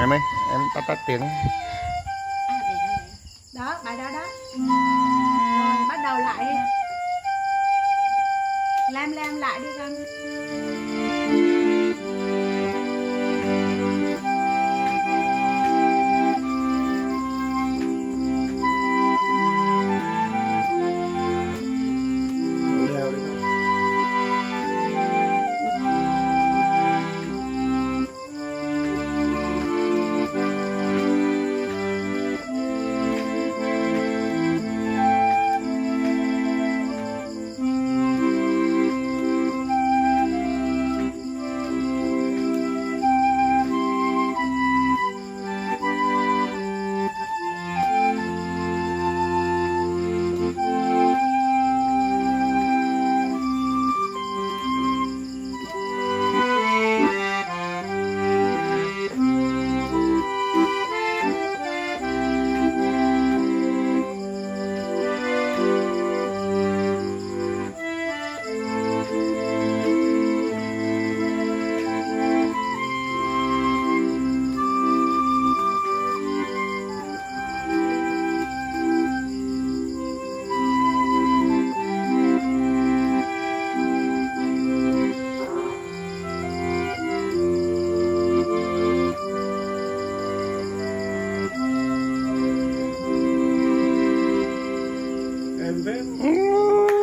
em ơi em tắt tắt tiếng. À, đó, đó bài đó đó. Rồi bắt đầu lại đi. Làm làm lại đi con Oh.